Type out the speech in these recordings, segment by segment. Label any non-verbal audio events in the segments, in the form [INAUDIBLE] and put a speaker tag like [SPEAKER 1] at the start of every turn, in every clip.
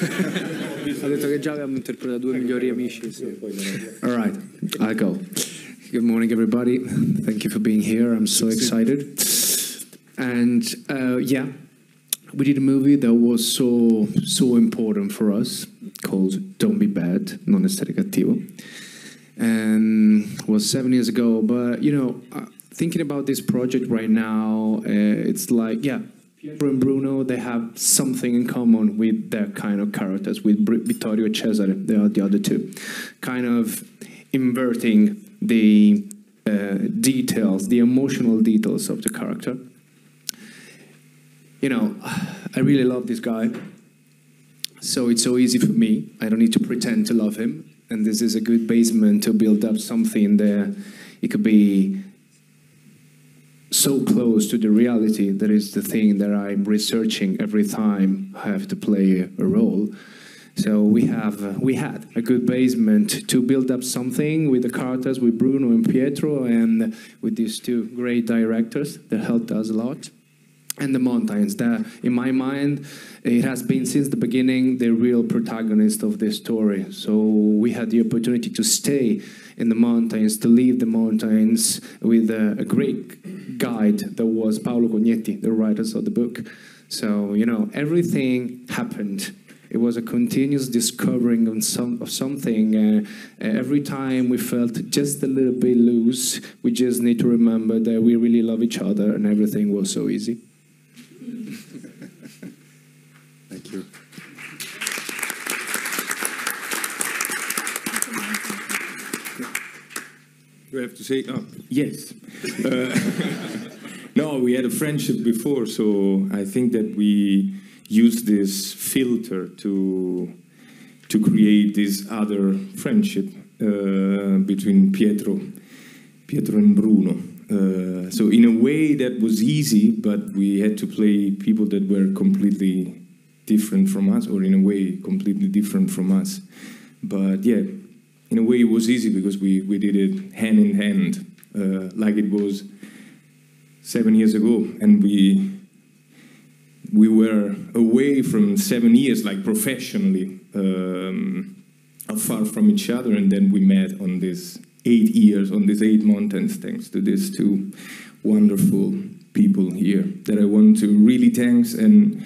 [SPEAKER 1] [LAUGHS] ha detto che già interpretato due migliori amici. Sì.
[SPEAKER 2] All right, I'll go. Good morning, everybody. Thank you for being here. I'm so excited. And uh, yeah, we did a movie that was so so important for us called Don't Be Bad, Non Essere Cattivo. And was seven years ago. But you know, uh, thinking about this project right now, uh, it's like yeah. Pietro and Bruno, they have something in common with their kind of characters, with Vittorio Cesare, they are the other two. Kind of inverting the uh, details, the emotional details of the character. You know, [SIGHS] I really love this guy. So it's so easy for me. I don't need to pretend to love him. And this is a good basement to build up something there. It could be so close to the reality that is the thing that I'm researching every time I have to play a role. So we have uh, we had a good basement to build up something with the characters with Bruno and Pietro and with these two great directors that helped us a lot. And the mountains that in my mind it has been since the beginning the real protagonist of this story. So we had the opportunity to stay in the mountains, to leave the mountains with a, a great guide that was Paolo Cognetti, the writers of the book. So, you know, everything happened. It was a continuous discovering of, some, of something. Uh, every time we felt just a little bit loose, we just need to remember that we really love each other and everything was so easy.
[SPEAKER 3] Thank you.
[SPEAKER 4] You have to say, oh, yes. Uh, [LAUGHS] no, we had a friendship before, so I think that we use this filter to to create this other friendship uh, between Pietro, Pietro and Bruno. Uh, so in a way that was easy, but we had to play people that were completely different from us, or in a way completely different from us. But yeah, in a way it was easy because we, we did it hand in hand, uh, like it was seven years ago, and we we were away from seven years, like professionally, um, far from each other, and then we met on this eight years, on these eight mountains, thanks to these two wonderful people here that I want to really thanks and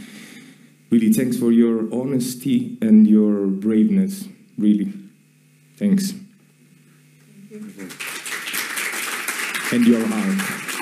[SPEAKER 4] really thanks for your honesty and your braveness, really. Thanks. And your heart.